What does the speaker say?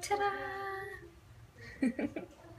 짜란.